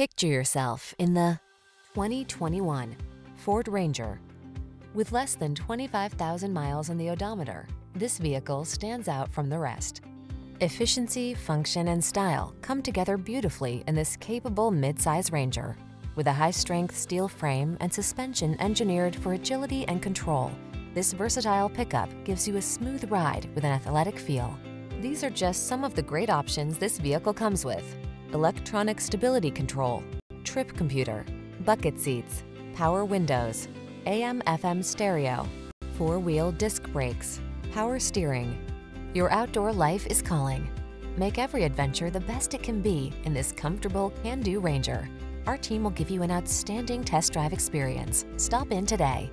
Picture yourself in the 2021 Ford Ranger. With less than 25,000 miles on the odometer, this vehicle stands out from the rest. Efficiency, function, and style come together beautifully in this capable midsize Ranger. With a high-strength steel frame and suspension engineered for agility and control, this versatile pickup gives you a smooth ride with an athletic feel. These are just some of the great options this vehicle comes with. Electronic stability control, trip computer, bucket seats, power windows, AM FM stereo, four-wheel disc brakes, power steering. Your outdoor life is calling. Make every adventure the best it can be in this comfortable can-do Ranger. Our team will give you an outstanding test drive experience. Stop in today.